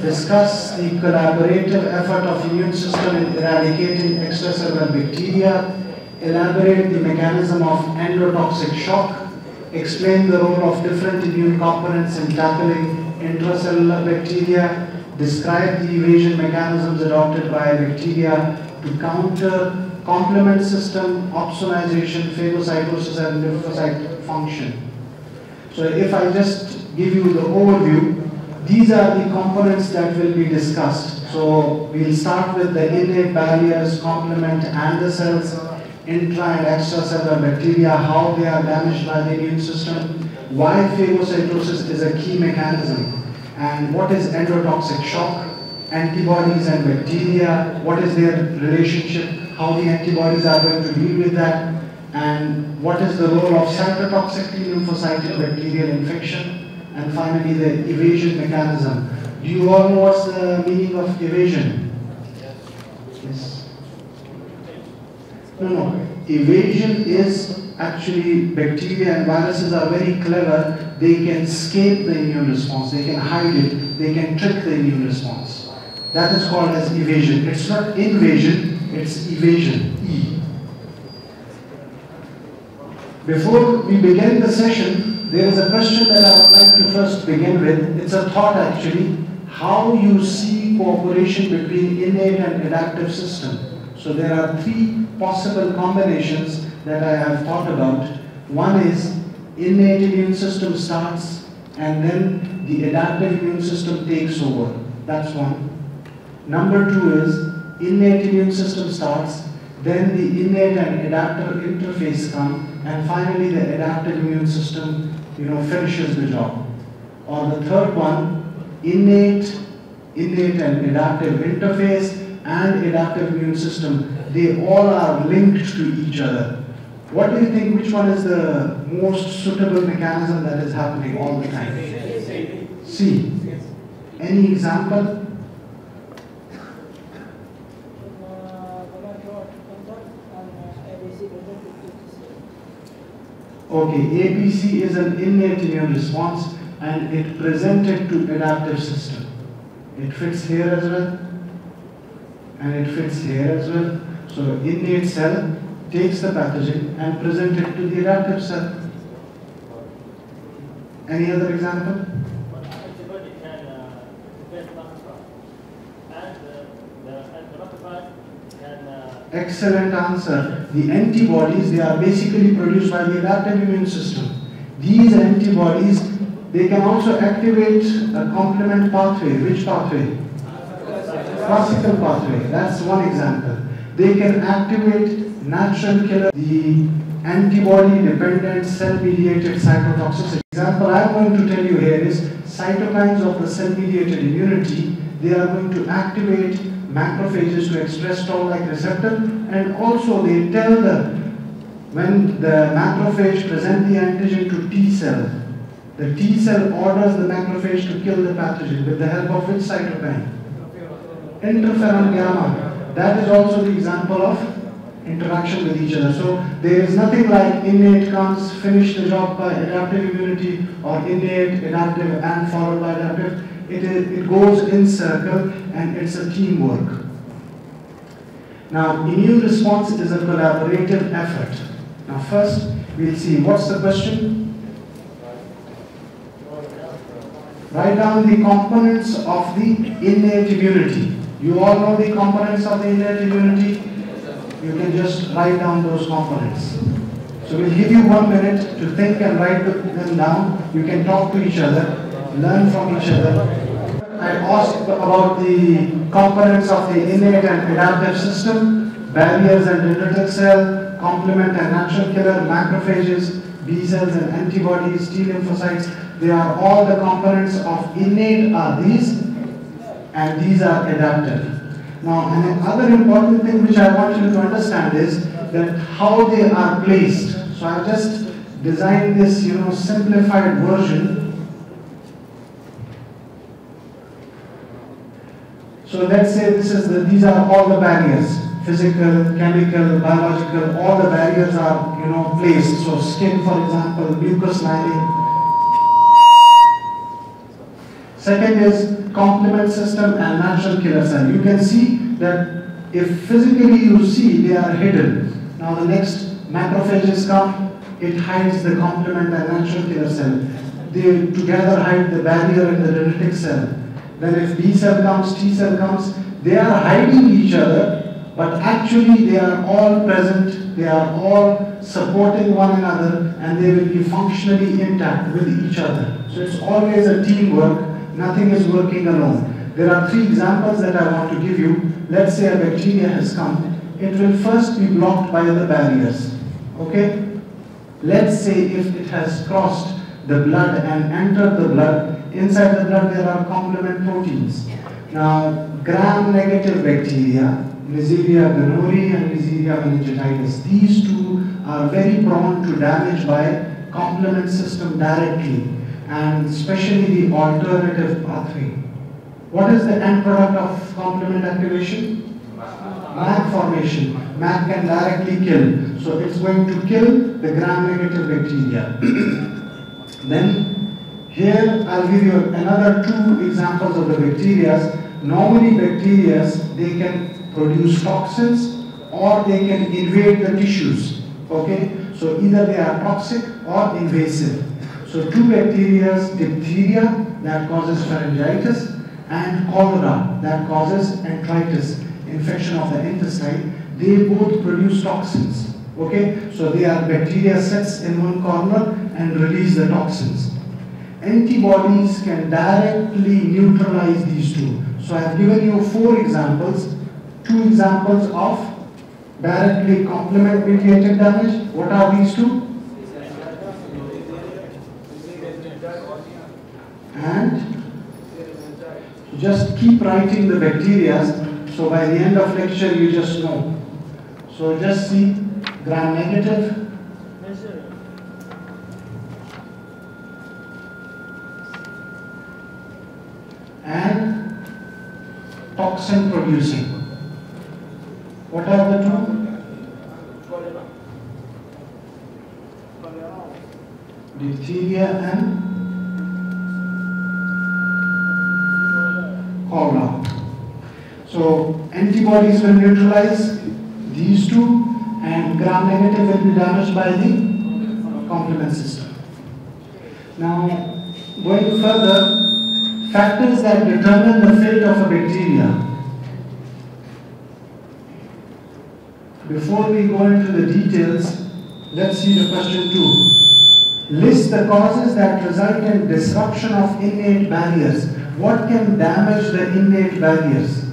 discuss the collaborative effort of immune system in eradicating extracellular bacteria, elaborate the mechanism of endotoxic shock, explain the role of different immune components in tackling intracellular bacteria, describe the evasion mechanisms adopted by bacteria to counter complement system, opsonization, phagocytosis and lymphocyte function. So if I just give you the overview, these are the components that will be discussed. So we'll start with the innate barriers, complement and the cells, intra and extracellular bacteria, how they are damaged by the immune system, why phagocytosis is a key mechanism, and what is endotoxic shock, antibodies and bacteria, what is their relationship, how the antibodies are going to deal with that, and what is the role of cytotoxic T lymphocytic bacterial infection, and finally the evasion mechanism. Do you all know what's the meaning of evasion? Yes. No, no. Evasion is actually bacteria and viruses are very clever. They can escape the immune response. They can hide it. They can trick the immune response. That is called as evasion. It's not invasion, it's evasion. E. Before we begin the session, there is a question that I would like to first begin with. It's a thought actually. How you see cooperation between innate and adaptive system. So there are three possible combinations that I have thought about. One is innate immune system starts and then the adaptive immune system takes over. That's one. Number two is innate immune system starts, then the innate and adaptive interface come, and finally the adaptive immune system you know, finishes the job. Or the third one, innate, innate and adaptive interface and adaptive immune system, they all are linked to each other. What do you think, which one is the most suitable mechanism that is happening all the time? C. Any example? Okay, APC is an innate immune response and it presented to adaptive system. It fits here as well and it fits here as well. So innate cell takes the pathogen and present it to the adaptive cell. Any other example? antibody can uh, prevent macrophage. And uh, the anti-macrophage can uh, Excellent answer. The antibodies, they are basically produced by the adaptive immune system. These antibodies, they can also activate a complement pathway. Which pathway? Classical pathway. That's one example. They can activate natural killer, the antibody-dependent cell-mediated cytotoxicity. Example I'm going to tell you here is cytokines of the cell-mediated immunity. They are going to activate macrophages to express toll-like receptor and also they tell the when the macrophage present the antigen to T cell, the T cell orders the macrophage to kill the pathogen with the help of which cytokine? Interferon gamma. That is also the example of interaction with each other. So there is nothing like innate comes, finish the job by adaptive immunity or innate, adaptive and followed by adaptive. It, is, it goes in circle and it's a teamwork. Now, immune response is a collaborative effort. Now, first, we'll see what's the question. Write down the components of the innate immunity. You all know the components of the innate immunity. You can just write down those components. So we'll give you one minute to think and write them down. You can talk to each other, learn from each other. I asked about the components of the innate and adaptive system, barriers and dendritic cell, complement and natural killer, macrophages, B cells and antibodies, T lymphocytes. They are all the components of innate are these and these are adaptive. Now another important thing which I want you to understand is that how they are placed. So I just designed this you know simplified version So let's say this is the, these are all the barriers, physical, chemical, biological, all the barriers are, you know, placed. So skin, for example, mucus lining. Second is complement system and natural killer cell. You can see that if physically you see they are hidden. Now the next macrophages come, it hides the complement and natural killer cell. They together hide the barrier in the dendritic cell. Then if B cell comes, T cell comes, they are hiding each other, but actually they are all present, they are all supporting one another, and they will be functionally intact with each other. So it's always a teamwork, nothing is working alone. There are three examples that I want to give you. Let's say a bacteria has come, it will first be blocked by the barriers, okay? Let's say if it has crossed the blood and enter the blood, inside the blood there are complement proteins. Now, gram-negative bacteria, Neisseria gonorrhoeae and Neisseria meningitis, these two are very prone to damage by complement system directly, and especially the alternative pathway. What is the end product of complement activation? MAC formation. MAC can directly kill. So it's going to kill the gram-negative bacteria. then here I'll give you another two examples of the bacteria. Normally bacteria, they can produce toxins or they can invade the tissues. Okay? So either they are toxic or invasive. So two bacteria, diphtheria that causes pharyngitis and cholera that causes enteritis, infection of the intestine, they both produce toxins. Okay, so they are bacteria sets in one corner and release the toxins. Antibodies can directly neutralize these two. So I have given you four examples, two examples of directly complement mediated damage. What are these two? And just keep writing the bacteria so by the end of lecture you just know. So just see gram negative, and toxin producing. What are the two? Diphtheria and cholera. So antibodies will neutralize these two and gram-negative will be damaged by the complement system. Now, going further, factors that determine the fate of a bacteria. Before we go into the details, let's see the question two. List the causes that result in disruption of innate barriers. What can damage the innate barriers?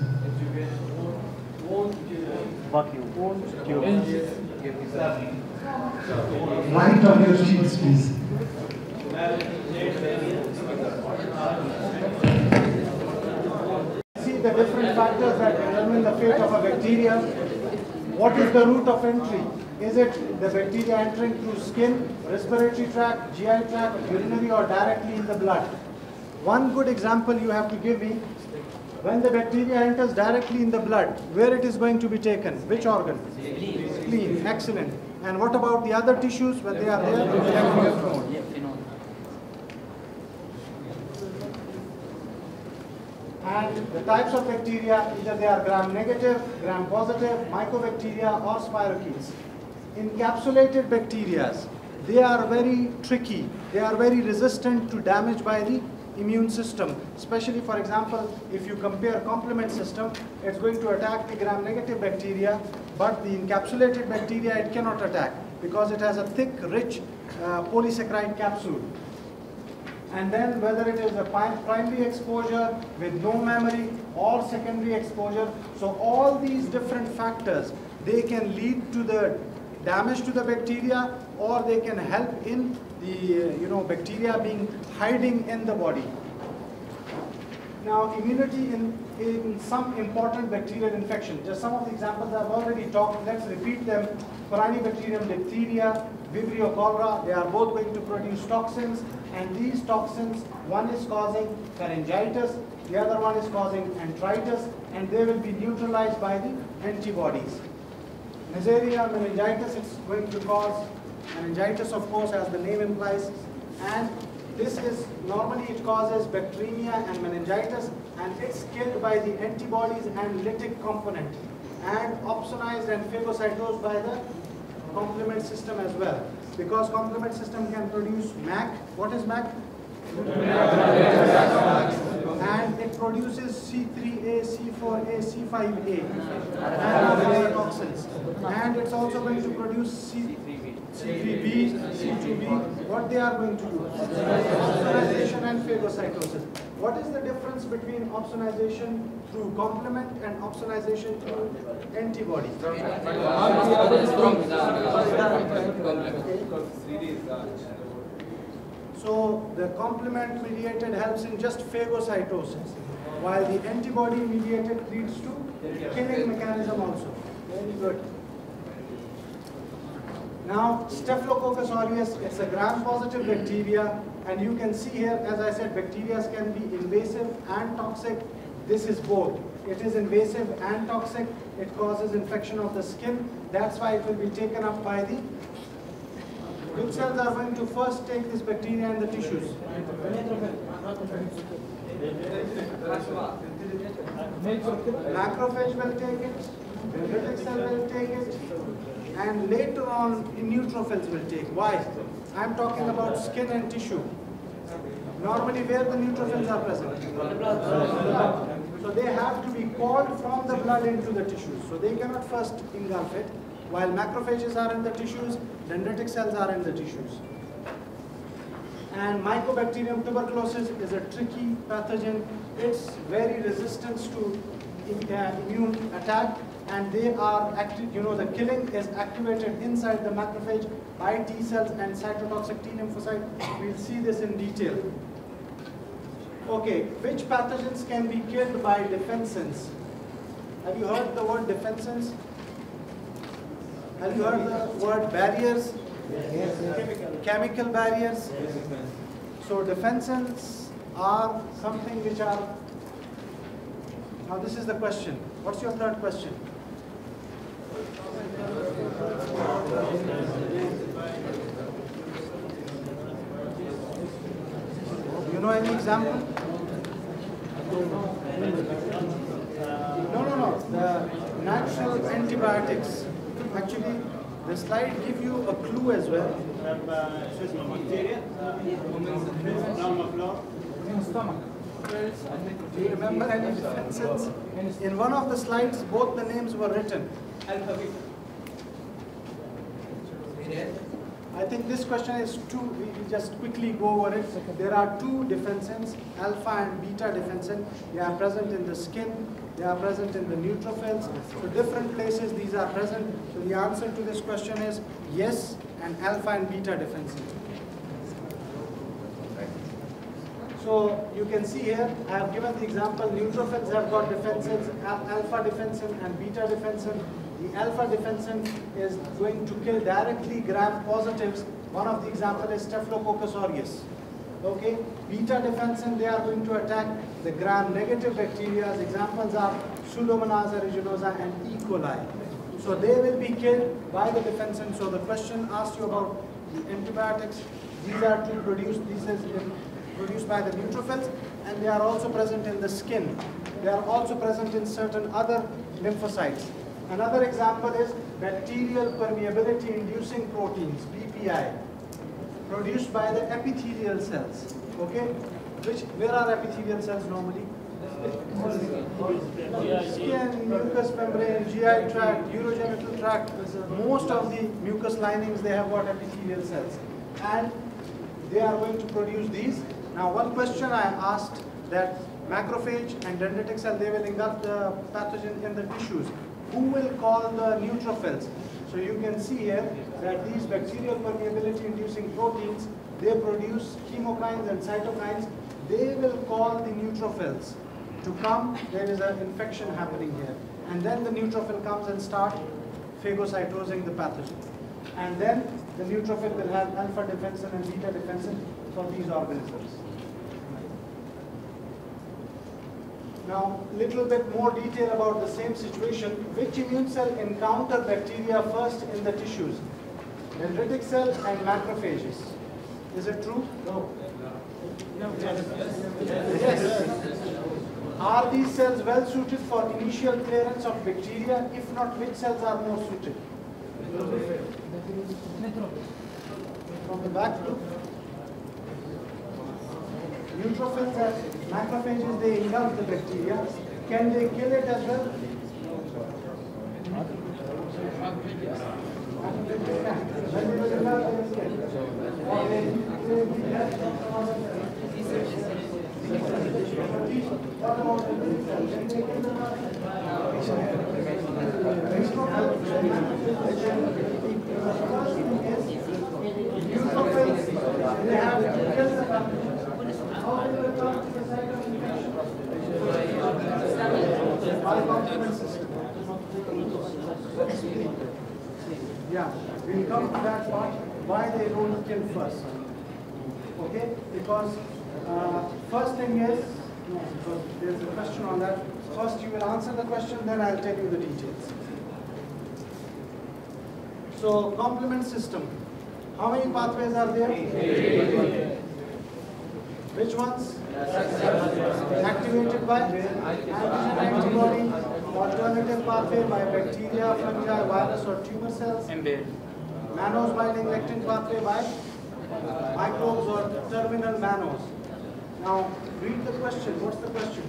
Write on your sheets, please. See the different factors that determine the fate of a bacteria. What is the route of entry? Is it the bacteria entering through skin, respiratory tract, GI tract, urinary or directly in the blood? One good example you have to give me, when the bacteria enters directly in the blood, where it is going to be taken? Which organ? Spleen. Excellent. And what about the other tissues when they are there? And the types of bacteria, either they are gram-negative, gram-positive, mycobacteria or spirochetes. Encapsulated bacteria, they are very tricky. They are very resistant to damage by the immune system. Especially, for example, if you compare complement system, it's going to attack the gram-negative bacteria, but the encapsulated bacteria it cannot attack because it has a thick, rich uh, polysaccharide capsule. And then whether it is a primary exposure with no memory or secondary exposure, so all these different factors, they can lead to the damage to the bacteria or they can help in the uh, you know bacteria being hiding in the body. Now immunity in, in some important bacterial infection, just some of the examples I've already talked, let's repeat them. Corynebacterium diphtheria, Vibrio cholera, they are both going to produce toxins and these toxins, one is causing pharyngitis, the other one is causing enteritis and they will be neutralized by the antibodies. Neisseria meningitis is going to cause meningitis of course as the name implies and this is normally it causes bacteremia and meningitis and it's killed by the antibodies and lytic component and opsonized and phagocytosed by the complement system as well. Because complement system can produce MAC. What is MAC? and it produces C3A, C4A, C5A and other toxins. And it's also going to produce C, C3B, C2B. What they are going to do? Opsonization and phagocytosis. What is the difference between opsonization through complement and opsonization through antibody? So the complement mediated helps in just phagocytosis, while the antibody mediated leads to killing mechanism also. Very good. Now, Staphylococcus aureus, it's a gram-positive bacteria, and you can see here, as I said, bacteria can be invasive and toxic. This is both. It is invasive and toxic. It causes infection of the skin. That's why it will be taken up by the which cells are going to first take this bacteria in the tissues? Macrophage will take it, dendritic cell will take it, and later on neutrophils will take. Why? I'm talking about skin and tissue. Normally where the neutrophils are present? So they have to be called from the blood into the tissues. So they cannot first engulf it. While macrophages are in the tissues, dendritic cells are in the tissues. And Mycobacterium tuberculosis is a tricky pathogen. It's very resistant to uh, immune attack and they are active, you know, the killing is activated inside the macrophage by T cells and cytotoxic T lymphocyte. We'll see this in detail. Okay, which pathogens can be killed by defensins? Have you heard the word defensins? Have you heard the word barriers? Yes. Chemical. Chemical barriers. So defensins are something which are. Now this is the question. What's your third question? You know any example? No, no, no. The natural antibiotics. Actually, the slide give you a clue as well. Do you remember any defenses? In one of the slides, both the names were written. I think this question is two, we just quickly go over it. There are two defensins, alpha and beta defensin. They are present in the skin, they are present in the neutrophils. So different places these are present. So the answer to this question is yes and alpha and beta defensin. So you can see here, I have given the example, neutrophils have got defensins, alpha defensin and beta defensin. The alpha defensin is going to kill directly gram positives. One of the example is Staphylococcus aureus. Okay, beta defensin, they are going to attack the gram-negative bacteria. Examples are Pseudomonas aeruginosa and E. coli. So they will be killed by the defensin. So the question asked you about the antibiotics. These are to produce, these is produced by the neutrophils and they are also present in the skin. They are also present in certain other lymphocytes. Another example is bacterial permeability inducing proteins, BPI, produced by the epithelial cells. Okay? Which, where are epithelial cells normally? Skin, mucous membrane, GI tract, urogenital tract, most of the mucous linings, they have got epithelial cells. And they are going to produce these. Now one question I asked that macrophage and dendritic cell, they will engulf the pathogen in the tissues who will call the neutrophils. So you can see here that these bacterial permeability inducing proteins, they produce chemokines and cytokines. They will call the neutrophils to come. There is an infection happening here. And then the neutrophil comes and start phagocytosing the pathogen. And then the neutrophil will have alpha defensin and beta defensin for these organisms. Now, little bit more detail about the same situation. Which immune cell encounter bacteria first in the tissues? Dendritic cell and macrophages. Is it true? No. Yes. Are these cells well suited for initial clearance of bacteria? If not, which cells are more suited? From the back to neutrophils macrophages, they engulf the bacteria. Can they kill it as well? When they will engulf, they will kill. Or they- they will be left What about the big cells? Can they kill them? Neutrophils, they have to kill the how they will come to the site of infection? By complement system. Yeah, we'll come to that part, why they don't kill first. Okay, because uh, first thing is, no, because there's a question on that. First you will answer the question, then I'll tell you the details. So complement system, how many pathways are there? Which ones? Activated by antigen antibody, alternative pathway by bacteria, fungi, virus or tumor cells. Mannose binding lectin pathway by microbes or terminal mannose. Now, read the question. What's the question?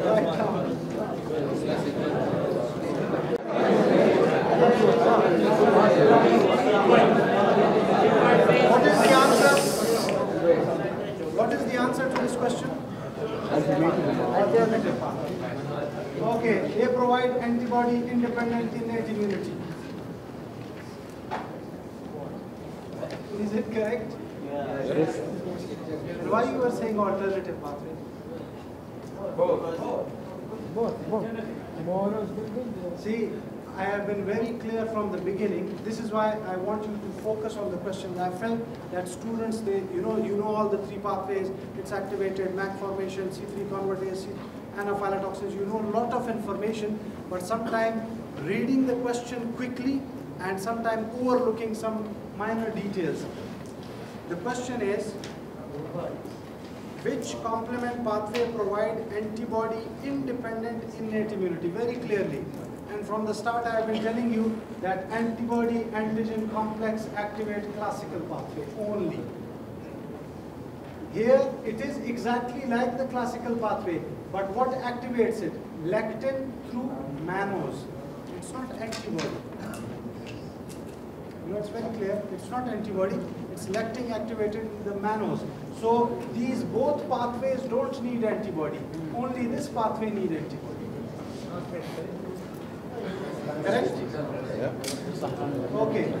Right now. What is the answer? What is the answer to this question? Alternative path. Okay, they provide antibody independent innate immunity. Is it correct? And why you were saying alternative pathway? See, I have been very clear from the beginning. This is why I want you to focus on the questions. I felt that students, they, you know, you know all the three pathways. It's activated, MAC formation, C3 convertase, anaphylatoxins. You know a lot of information, but sometimes reading the question quickly and sometimes overlooking some minor details. The question is, which complement pathway provide antibody independent innate immunity very clearly from the start i have been telling you that antibody antigen complex activate classical pathway only here it is exactly like the classical pathway but what activates it lectin through mannose it's not antibody you know, it's very clear. It's not antibody. It's lectin activated in the mannose. So these both pathways don't need antibody. Only this pathway need antibody. Correct? Okay.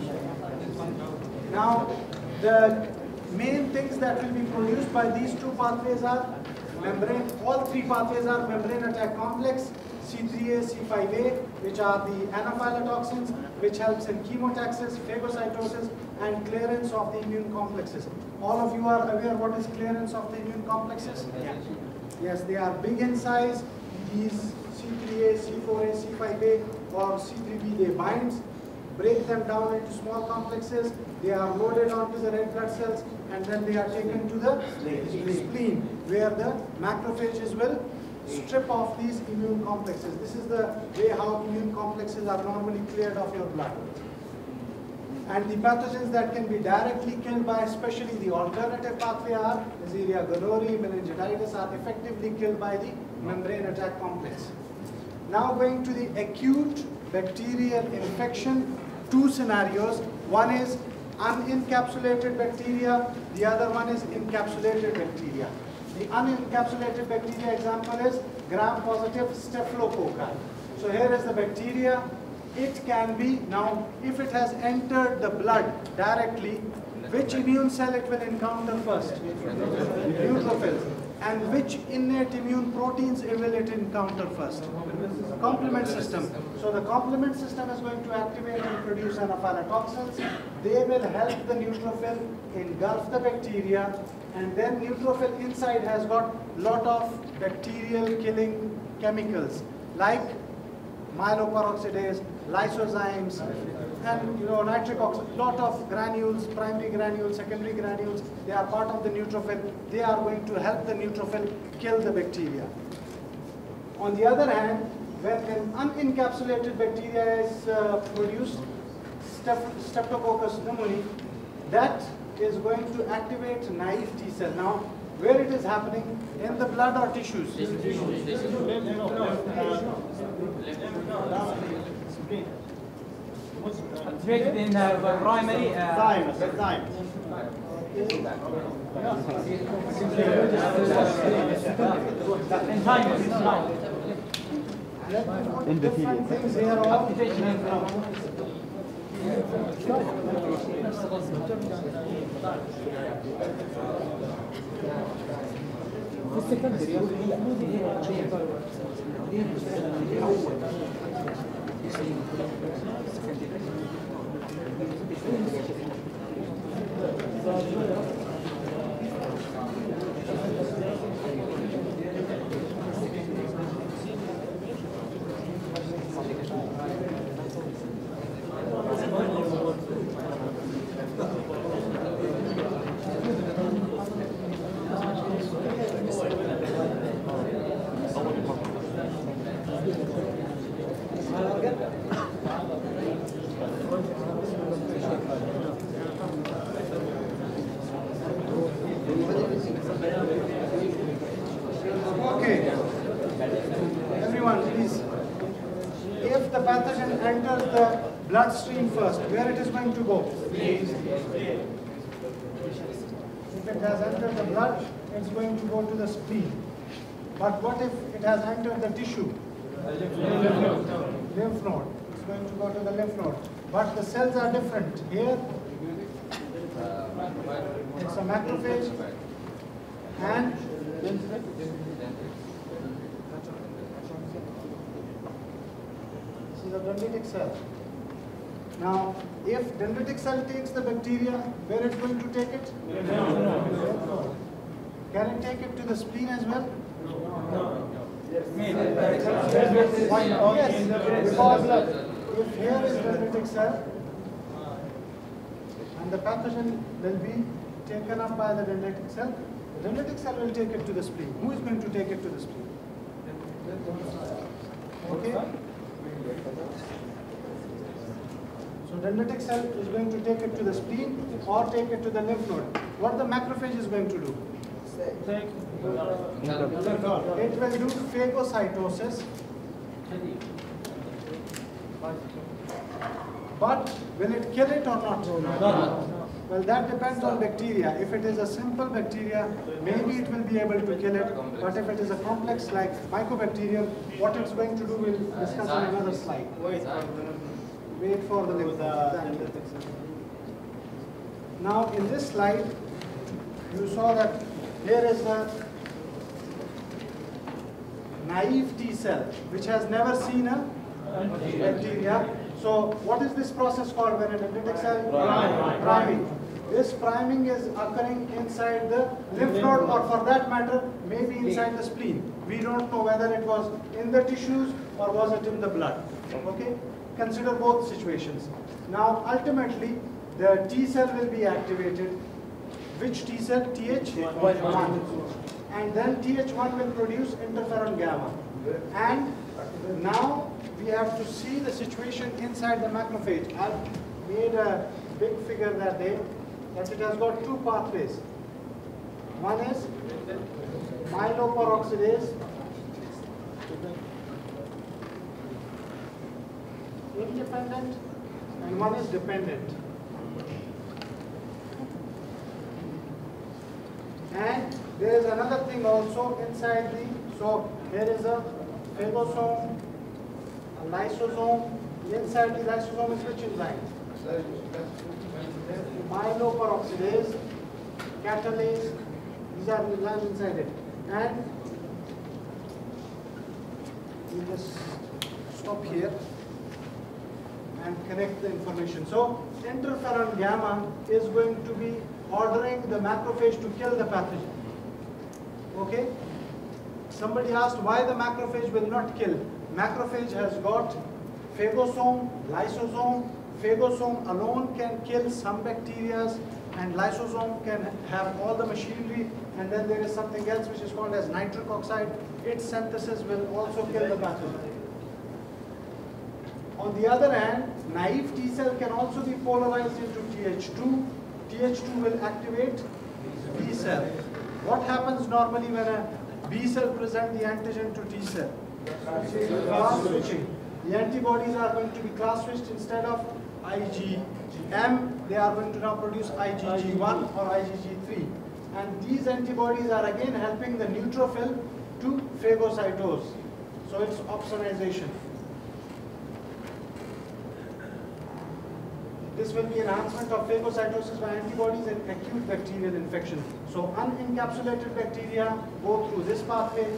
Now, the main things that will be produced by these two pathways are membrane, all three pathways are membrane attack complex, C3A, C5A, which are the anaphylatoxins, which helps in chemotaxis, phagocytosis, and clearance of the immune complexes. All of you are aware what is clearance of the immune complexes? Yes, they are big in size. These C3A, C4A, C5A, or C3B, they bind, break them down into small complexes. They are loaded onto the red blood cells, and then they are taken to the spleen, where the macrophages will strip off these immune complexes. This is the way how immune complexes are normally cleared of your blood. And the pathogens that can be directly killed by especially the alternative pathway are Neisseria gonorrhoeae, meningitis are effectively killed by the membrane attack complex. Now going to the acute bacterial infection, two scenarios. One is unencapsulated bacteria, the other one is encapsulated bacteria. The unencapsulated bacteria example is gram-positive staphylococci. So here is the bacteria. It can be, now if it has entered the blood directly, which immune cell it will encounter first? Neutrophils. And which innate immune proteins will it encounter first? Complement system. So the complement system is going to activate and produce anaphylatoxins. They will help the neutrophil engulf the bacteria and then neutrophil inside has got a lot of bacterial killing chemicals like myeloperoxidase, lysozymes, and you know nitric oxide, lot of granules, primary granules, secondary granules, they are part of the neutrophil. They are going to help the neutrophil kill the bacteria. On the other hand, when an unencapsulated bacteria is uh, produced, Strep- Streptococcus pneumoniae, that is going to activate naive T cell. Now, where it is happening? In the blood or tissues? Activated in uh, primary. Uh, in time. In time. Different things here are Activation in Okay. Everyone, please. If the pathogen enters the bloodstream first, where it is going to go? If it has entered the blood, it's going to go to the spleen. But what if it has entered the tissue? Lymph node. It's going to go to the lymph node. But the cells are different. Here, it's a macrophage and This is a dendritic cell. Now, if dendritic cell takes the bacteria, where it's going to take it? Can it take it to the spleen as well? Why not? Yes, because if here is the dendritic cell, and the pathogen will be taken up by the dendritic cell, the dendritic cell will take it to the spleen. Who is going to take it to the spleen? Okay? So dendritic cell is going to take it to the spleen or take it to the lymph node. What the macrophage is going to do? It will do phagocytosis. But will it kill it or not? Well, that depends on bacteria. If it is a simple bacteria, maybe it will be able to kill it. But if it is a complex like mycobacterium, what it's going to do we'll discuss on another slide. Wait for the node. Now, in this slide, you saw that here is a naive T cell, which has never seen a bacteria. So, what is this process called when a dendritic cell? Priming. This priming is occurring inside the lymph node or for that matter, maybe inside the spleen. We don't know whether it was in the tissues or was it in the blood. Okay? Consider both situations. Now, ultimately, the T cell will be activated. Which T cell? TH1. And then TH1 will produce interferon gamma. And now we have to see the situation inside the macrophage. I've made a big figure that day that it has got two pathways. One is myeloperoxidase independent and one is dependent. And there is another thing also inside the, so here is a phagosome, a lysosome. Inside the lysosome is which enzyme? Myeloperoxidase, catalase, these are enzymes inside it. And we just stop here and connect the information. So interferon gamma is going to be ordering the macrophage to kill the pathogen. Okay? somebody asked why the macrophage will not kill. Macrophage has got phagosome, lysosome. Phagosome alone can kill some bacteria and lysosome can have all the machinery and then there is something else which is called as nitric oxide. Its synthesis will also kill the pathogen. On the other hand, naive T cell can also be polarized into Th2. Th2 will activate B cell. What happens normally when a B cell present the antigen to T cell? Class switching. The antibodies are going to be class switched instead of IgM, they are going to now produce IgG1 or IgG3. And these antibodies are again helping the neutrophil to phagocytose. So it's opsonization. This will be enhancement of phagocytosis by antibodies in acute bacterial infection. So unencapsulated bacteria go through this pathway.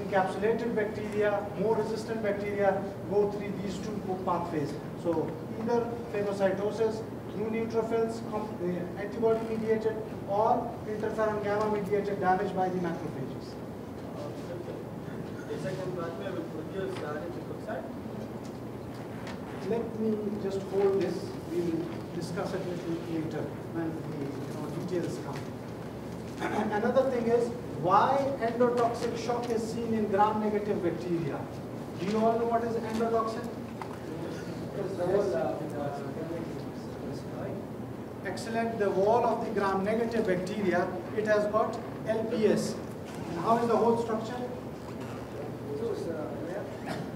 Encapsulated bacteria, more resistant bacteria go through these two pathways. So either phagocytosis through neutrophils, uh, antibody mediated or interferon gamma mediated damage by the macrophages. The second pathway will produce uh. Let me just hold this. We will discuss it a little later when the you know, details come. Another thing is why endotoxic shock is seen in gram-negative bacteria. Do you all know what is endotoxin? Excellent. The wall of the gram-negative bacteria, it has got LPS. And how is the whole structure?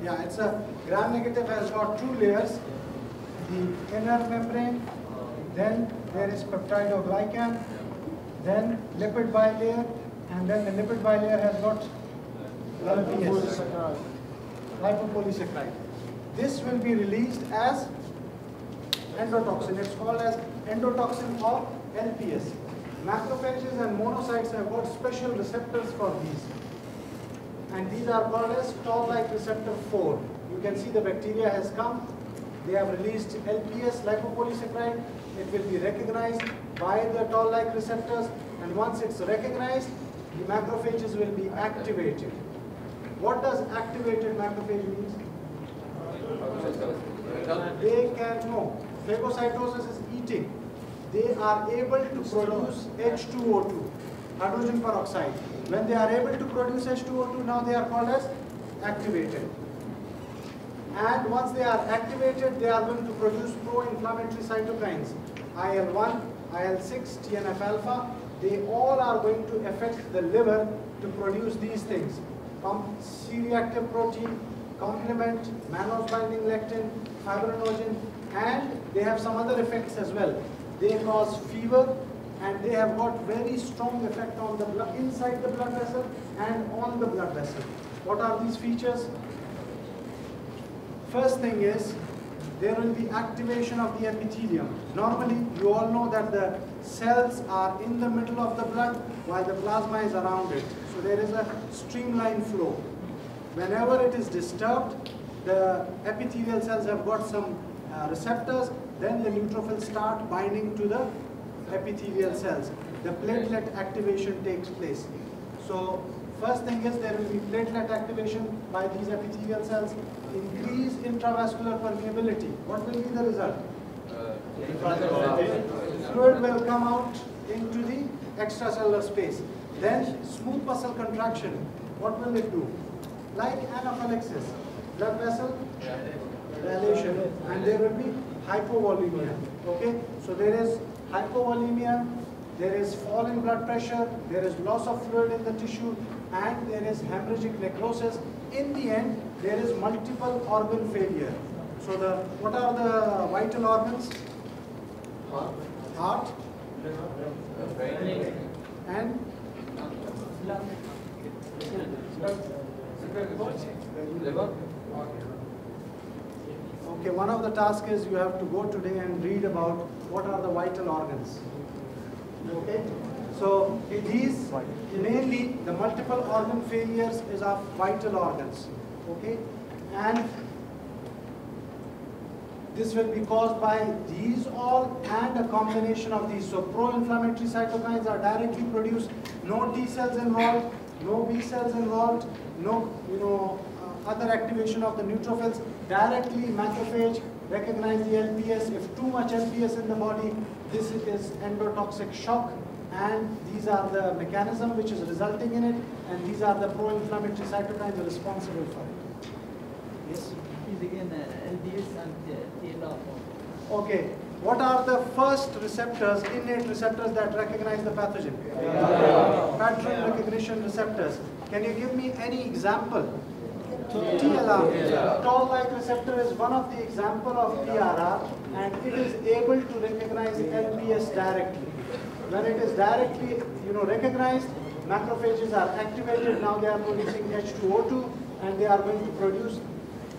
Yeah, it's a gram-negative has got two layers. The inner membrane, then there is peptidoglycan, then lipid bilayer, and then the lipid bilayer has got LPS, lipopolysaccharide. This will be released as endotoxin. It's called as endotoxin or LPS. Macrophages and monocytes have got special receptors for these. And these are called as toll-like receptor 4. You can see the bacteria has come. They have released LPS, lipopolysaccharide. It will be recognized by the toll-like receptors. And once it's recognized, the macrophages will be activated. What does activated macrophage means? They can know. Phagocytosis is eating. They are able to produce H2O2, hydrogen peroxide. When they are able to produce H2O2, now they are called as activated. And once they are activated, they are going to produce pro-inflammatory cytokines. IL-1, IL-6, TNF-alpha, they all are going to affect the liver to produce these things. C-reactive protein, complement, mannose binding lectin, fibrinogen, and they have some other effects as well. They cause fever and they have got very strong effect on the blood, inside the blood vessel and on the blood vessel. What are these features? First thing is, there will be activation of the epithelium. Normally, you all know that the cells are in the middle of the blood while the plasma is around it. So there is a streamline flow. Whenever it is disturbed, the epithelial cells have got some uh, receptors, then the neutrophils start binding to the epithelial cells. The platelet activation takes place. So first thing is there will be platelet activation by these epithelial cells, increase intravascular permeability. What will be the result? Fluid will come out into the extracellular space. Then smooth muscle contraction. What will it do? Like anaphylaxis, blood vessel dilation, and there will be hypovolemia. Okay, so there is hypovolemia, there is fall in blood pressure, there is loss of fluid in the tissue, and there is hemorrhagic necrosis. In the end, there is multiple organ failure. So the what are the vital organs? Heart. Brain, and Liver. Okay, one of the tasks is you have to go today and read about what are the vital organs. Okay, so these mainly the multiple organ failures is of vital organs. Okay, and this will be caused by these all and a combination of these. So pro-inflammatory cytokines are directly produced, no T cells involved, no B cells involved, no you know uh, other activation of the neutrophils. Directly macrophage recognize the LPS. If too much LPS in the body, this is endotoxic shock and these are the mechanism which is resulting in it and these are the pro-inflammatory cytokines responsible for it. Yes? Is again uh, LPS and uh, TLR. Okay. What are the first receptors, innate receptors that recognize the pathogen? Pattern recognition receptors. Can you give me any example? TLR. Toll-like receptor is one of the example of PRR and it is able to recognize LPS directly. When it is directly, you know, recognized, macrophages are activated. Now they are producing H2O2 and they are going to produce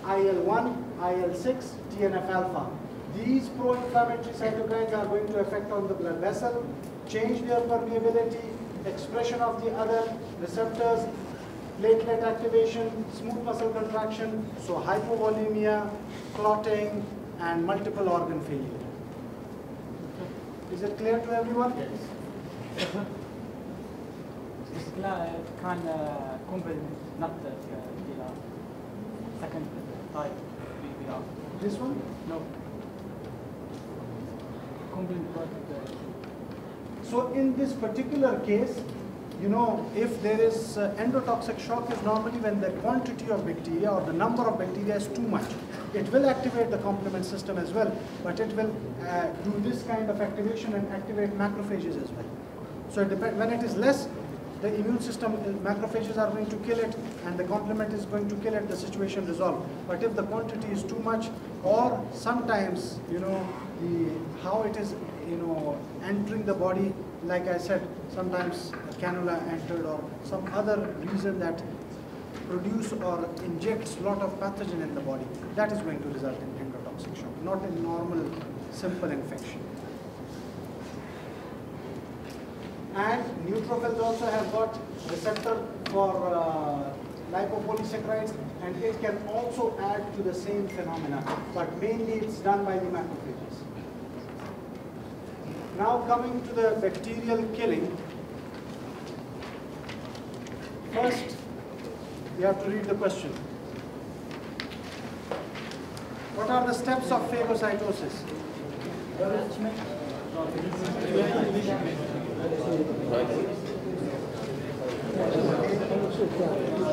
IL-1, IL-6, TNF-alpha. These pro-inflammatory cytokines are going to affect on the blood vessel, change their permeability, expression of the other receptors, platelet activation, smooth muscle contraction, so hypovolemia, clotting, and multiple organ failure. Is it clear to everyone? لا كان complement not the TLR. Second type BBR. This one? No. Complement what the So in this particular case, you know, if there is uh, endotoxic shock is normally when the quantity of bacteria or the number of bacteria is too much. It will activate the complement system as well, but it will uh, do this kind of activation and activate macrophages as well. So it when it is less, the immune system, uh, macrophages are going to kill it and the complement is going to kill it, the situation resolved. But if the quantity is too much or sometimes, you know, the, how it is, you know, entering the body, like I said, sometimes cannula entered or some other reason that produce or injects a lot of pathogen in the body, that is going to result in endotoxic shock, not a normal simple infection. And neutrophils also have got receptor for uh, lipopolysaccharides and it can also add to the same phenomena, but mainly it's done by the macrophages. Now coming to the bacterial killing, first you have to read the question. What are the steps of phagocytosis?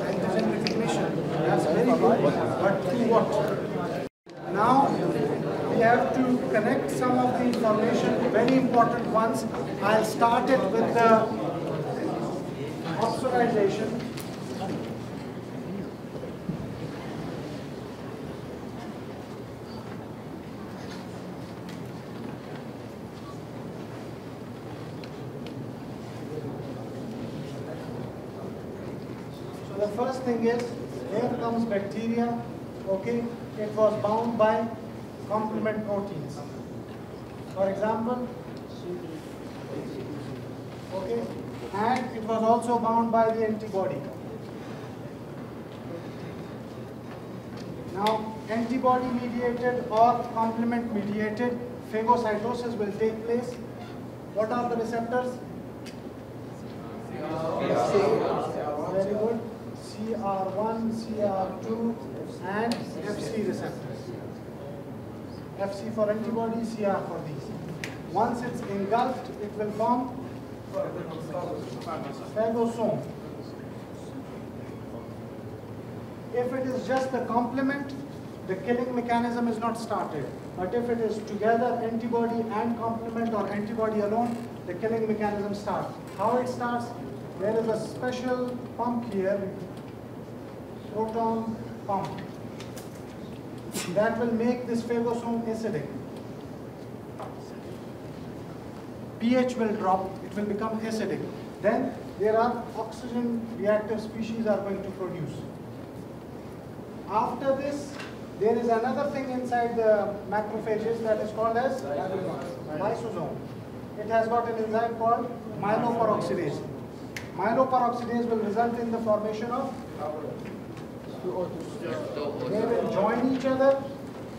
Antigen recognition, that's very good, but to what? Now, we have to connect some of the information, very important ones. I'll start it with the oxidization. So the first thing is, here comes bacteria, okay? It was bound by complement proteins. For example, okay? And it was also bound by the antibody. Now, antibody mediated or complement mediated phagocytosis will take place. What are the receptors? Very good. CR1, CR2, and FC receptors. FC for antibody, CR for these. Once it's engulfed, it will form phagosome. If it is just the complement, the killing mechanism is not started. But if it is together antibody and complement or antibody alone, the killing mechanism starts. How it starts? There is a special pump here, proton pump, that will make this phagosome acidic. pH will drop, it will become acidic. Then there are oxygen reactive species are going to produce. After this, there is another thing inside the macrophages that is called as lysosome. It has got an enzyme called myeloperoxidase. Myeloperoxidase will result in the formation of they will join each other.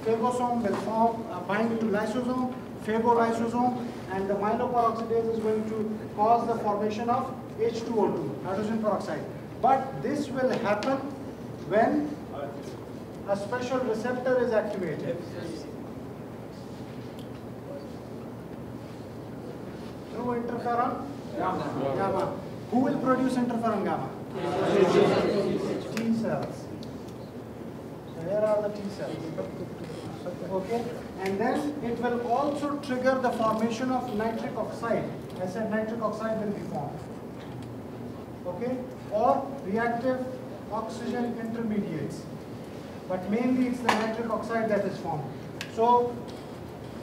Phagosome will form, uh, bind to lysosome, phagolysosome, and the myeloperoxidase is going to cause the formation of H2O2, hydrogen peroxide. But this will happen when a special receptor is activated. Through interferon gamma. Who will produce interferon gamma? T cells. So here are the T cells. Okay, and then it will also trigger the formation of nitric oxide. I said nitric oxide will be formed. Okay, or reactive oxygen intermediates. But mainly it's the nitric oxide that is formed. So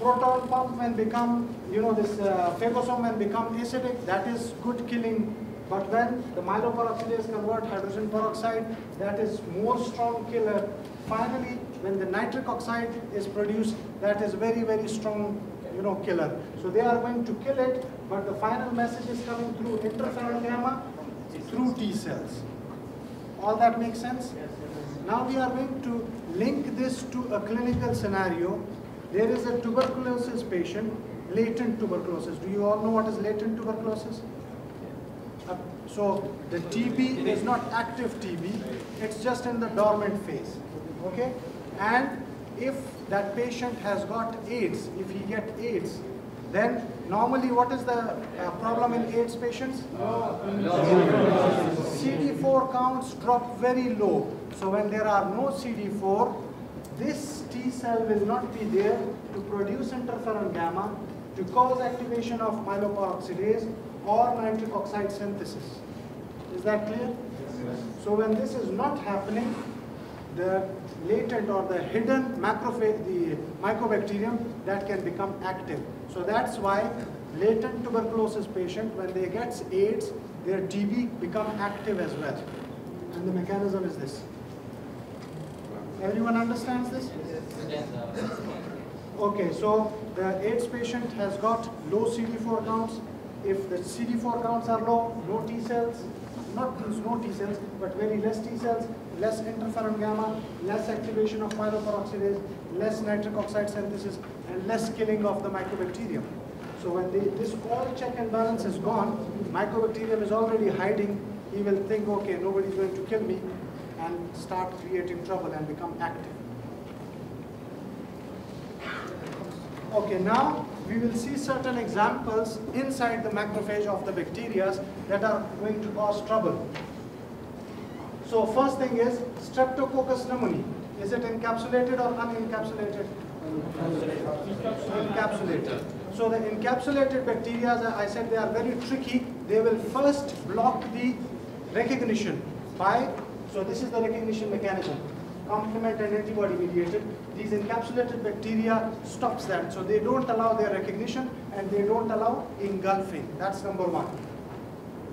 proton pump when become, you know, this uh, phagosome when become acidic, that is good killing. But when the myeloperoxidase convert hydrogen peroxide, that is more strong killer. Finally, when the nitric oxide is produced, that is very, very strong, you know, killer. So they are going to kill it, but the final message is coming through interferon gamma, through T cells. All that makes sense? Now we are going to link this to a clinical scenario. There is a tuberculosis patient, latent tuberculosis. Do you all know what is latent tuberculosis? Uh, So the TB is not active TB, it's just in the dormant phase, okay? And if that patient has got AIDS, if he get AIDS, then normally what is the uh, problem in AIDS patients? CD4 counts drop very low. So when there are no CD4, this T cell will not be there to produce interferon gamma to cause activation of myeloperoxidase or nitric oxide synthesis. Is that clear? Yes. So when this is not happening, the latent or the hidden macrophage, the mycobacterium, that can become active. So that's why latent tuberculosis patient, when they get AIDS, their TB become active as well. And the mechanism is this. Everyone understands this? Okay, so the AIDS patient has got low CD4 counts. If the CD4 counts are low, no T cells, not no T cells, but very less T cells, less interferon gamma, less activation of myeloperoxidase, less nitric oxide synthesis, and less killing of the mycobacterium. So when they, this all check and balance is gone, mycobacterium is already hiding. He will think, okay, nobody's going to kill me, and start creating trouble and become active. Okay, now we will see certain examples inside the macrophage of the bacteria that are going to cause trouble. So first thing is Streptococcus pneumoniae. Is it encapsulated or unencapsulated? Encapsulated. So the encapsulated bacteria, I said they are very tricky. They will first block the recognition by, so this is the recognition mechanism complement and antibody mediated. These encapsulated bacteria stops that. So they don't allow their recognition and they don't allow engulfing. That's number one.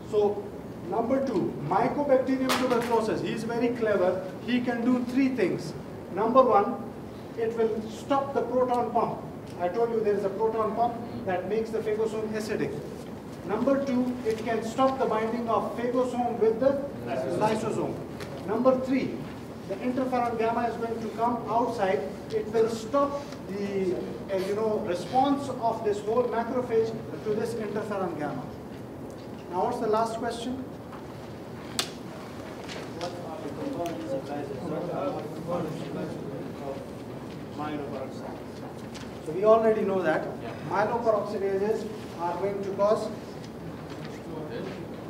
So number two, Mycobacterium tuberculosis. He is very clever. He can do three things. Number one, it will stop the proton pump. I told you there is a proton pump that makes the phagosome acidic. Number two, it can stop the binding of phagosome with the lysosome. Number three, the interferon gamma is going to come outside. It will stop the uh, you know response of this whole macrophage to this interferon gamma. Now what's the last question? What are the components of myeloperoxidase? So we already know that myeloperoxidases are going to cause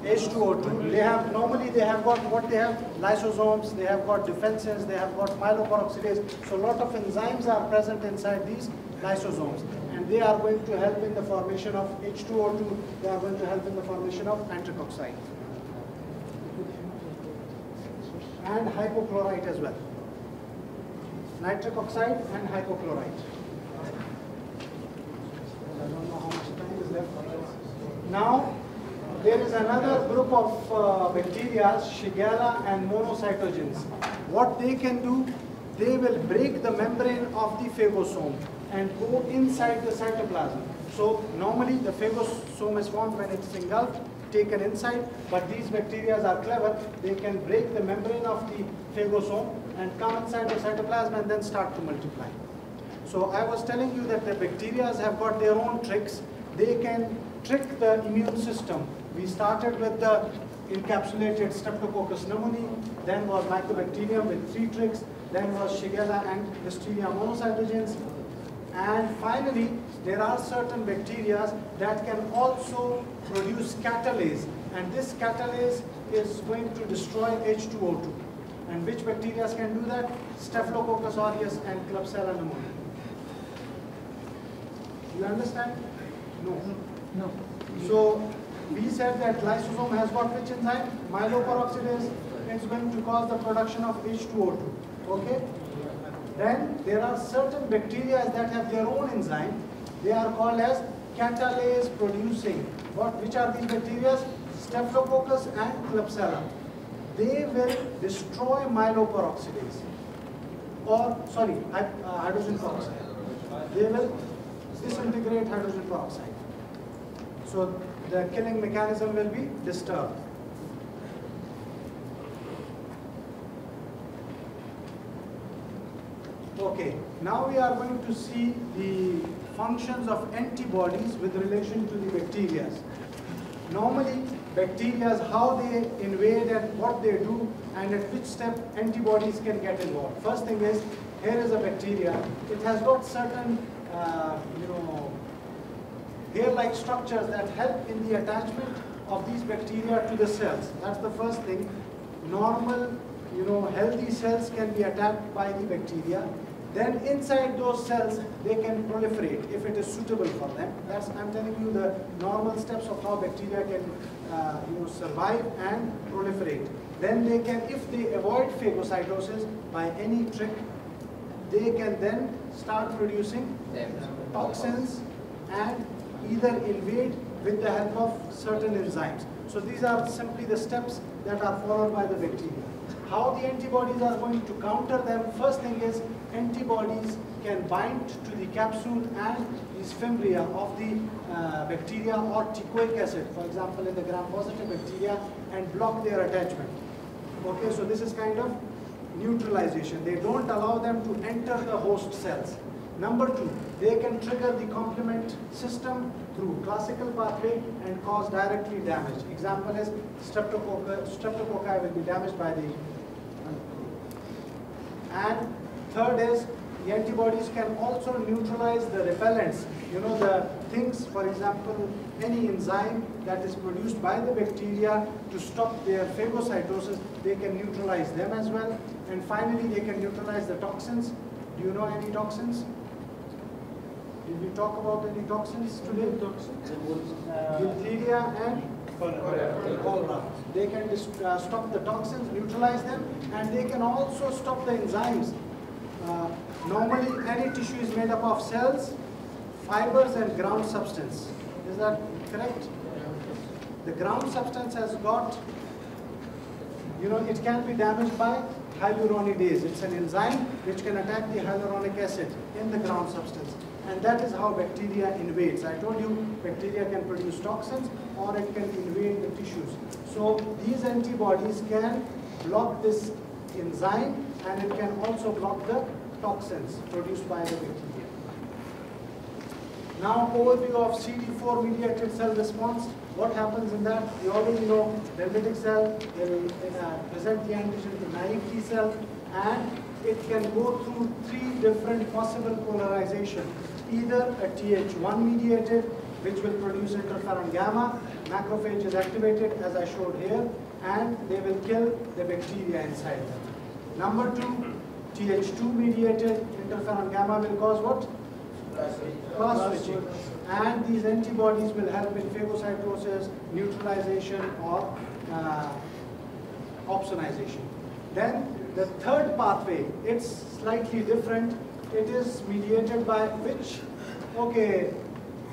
H2O2. They have normally they have got what they have lysosomes, they have got defensins, they have got myeloperoxidase. So a lot of enzymes are present inside these lysosomes, and they are going to help in the formation of H2O2. They are going to help in the formation of nitric oxide and hypochlorite as well. Nitric oxide and hypochlorite. Now, there is another group of uh, bacteria, Shigella and monocytogenes. What they can do, they will break the membrane of the phagosome and go inside the cytoplasm. So normally the phagosome is formed when it's engulfed, taken inside, but these bacteria are clever. They can break the membrane of the phagosome and come inside the cytoplasm and then start to multiply. So I was telling you that the bacteria have got their own tricks. They can trick the immune system. We started with the encapsulated Streptococcus pneumoniae, then was Mycobacterium with three tricks, then was Shigella and Listeria monocytogenes, and finally, there are certain bacteria that can also produce catalase, and this catalase is going to destroy H2O2. And which bacteria can do that? Staphylococcus aureus and Klebsiella pneumoniae. You understand? No. No. So we said that lysosome has got which enzyme? Myeloperoxidase. It's going to cause the production of H2O2. Okay? Then there are certain bacteria that have their own enzyme. They are called as catalase producing. What? Which are these bacteria? Staphylococcus and Klebsiella. They will destroy myeloperoxidase. Or sorry, uh, hydrogen peroxide. They will disintegrate hydrogen peroxide. So the killing mechanism will be disturbed. Okay, now we are going to see the functions of antibodies with relation to the bacteria. Normally, bacteria, how they invade and what they do and at which step antibodies can get involved. First thing is, here is a bacteria. It has got certain, uh, you know, hair-like structures that help in the attachment of these bacteria to the cells. That's the first thing. Normal, you know, healthy cells can be attacked by the bacteria. Then inside those cells, they can proliferate if it is suitable for them. That's, I'm telling you the normal steps of how bacteria can, uh, you know, survive and proliferate. Then they can, if they avoid phagocytosis by any trick, they can then start producing toxins and either invade with the help of certain enzymes. So these are simply the steps that are followed by the bacteria. How the antibodies are going to counter them, first thing is antibodies can bind to the capsule and these fimbria of the uh, bacteria or teichoic acid, for example in the gram-positive bacteria, and block their attachment. Okay, so this is kind of neutralization. They don't allow them to enter the host cells. Number two, they can trigger the complement system through classical pathway and cause directly damage. Example is streptococci, streptococci will be damaged by the and third is the antibodies can also neutralize the repellents. You know the things, for example, any enzyme that is produced by the bacteria to stop their phagocytosis, they can neutralize them as well. And finally, they can neutralize the toxins. Do you know any toxins? Did we talk about any toxins today? Diphtheria and cholera. They can uh, stop the toxins, neutralize them, and they can also stop the enzymes. Uh, normally, any tissue is made up of cells, fibers, and ground substance. Is that correct? The ground substance has got, you know, it can be damaged by hyaluronidase. It's an enzyme which can attack the hyaluronic acid in the ground substance. And that is how bacteria invades. I told you bacteria can produce toxins or it can invade the tissues. So these antibodies can block this enzyme and it can also block the toxins produced by the bacteria. Now overview of CD4 mediated cell response. What happens in that? You already know dendritic cell will uh, present the antigen to naive T cell and it can go through three different possible polarization. Either a Th1 mediated which will produce interferon gamma, macrophage is activated as I showed here and they will kill the bacteria inside them. Number two, Th2 mediated interferon gamma will cause what? Class switching. And these antibodies will help in phagocytosis, neutralization, or uh, opsonization. Then the third pathway, it's slightly different. It is mediated by which? Okay,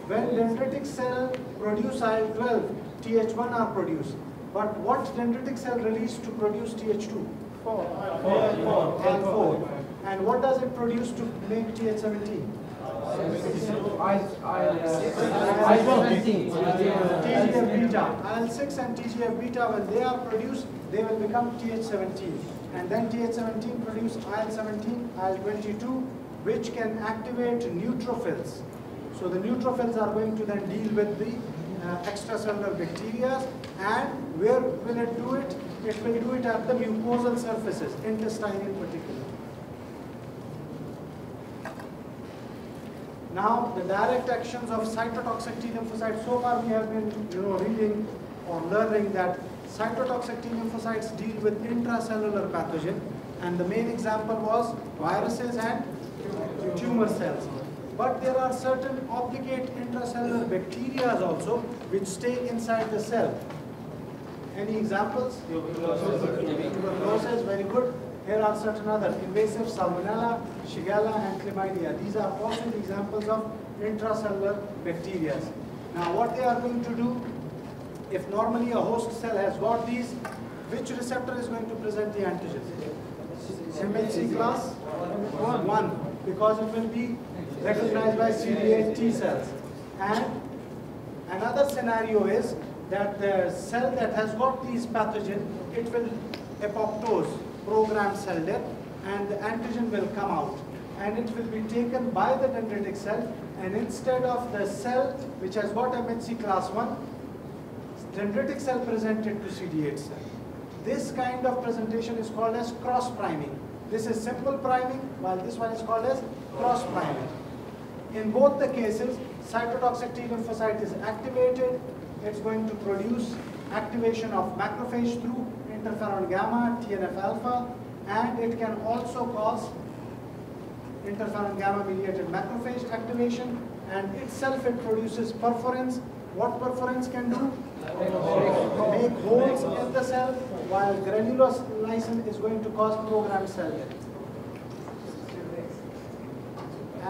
when dendritic cell produce IL-12, Th1 are produced. But what dendritic cell release to produce Th2? IL-4. And what does it produce to make Th17? TGF beta, IL-6 and TGF beta, when they are produced, they will become TH17. And then TH17 produce IL-17, IL-22, which can activate neutrophils. So the neutrophils are going to then deal with the uh, extracellular bacteria. And where will it do it? It will do it at the mucosal surfaces, intestine in particular. Now, the direct actions of cytotoxic T lymphocytes. So far, we have been, you know, reading or learning that cytotoxic T lymphocytes deal with intracellular pathogen, and the main example was viruses and tumor cells. But there are certain obligate intracellular bacteria also which stay inside the cell. Any examples? Tuberculosis, very good. Here are certain other invasive salmonella, shigella, and chlamydia. These are the examples of intracellular bacteria. Now what they are going to do, if normally a host cell has got these, which receptor is going to present the antigen? MHC class 1, because it will be recognized by CD8 T cells. And another scenario is that the cell that has got these pathogen, it will apoptose, program cell death, and the antigen will come out. And it will be taken by the dendritic cell, and instead of the cell which has got MHC class 1, dendritic cell presented to CD8 cell. This kind of presentation is called as cross priming. This is simple priming, while this one is called as cross priming. In both the cases, cytotoxic T lymphocyte is activated. It's going to produce activation of macrophage through interferon gamma, TNF alpha, and it can also cause interferon gamma mediated macrophage activation and itself it produces perforins. What perforins can do? Make holes in the cell while granulolysin is going to cause programmed cell death.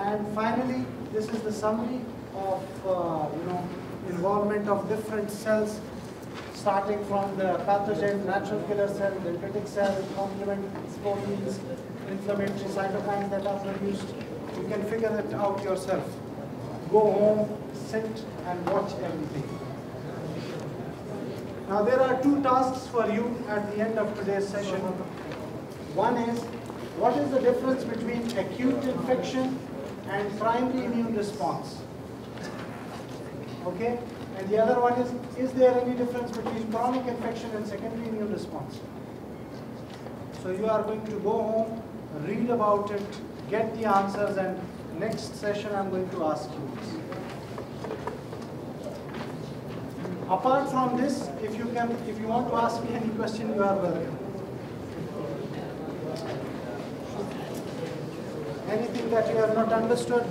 And finally, this is the summary of uh, you know involvement of different cells, starting from the pathogen, natural killer cell, dendritic cell, complement proteins, inflammatory cytokines that are produced. You can figure it out yourself. Go home, sit and watch everything. Now there are two tasks for you at the end of today's session. One is, what is the difference between acute infection and primary immune response? Okay? And the other one is, is there any difference between chronic infection and secondary immune response? So you are going to go home, read about it, get the answers, and next session I'm going to ask you. Apart from this, if you can, if you want to ask me any question, you are welcome. Anything that you have not understood,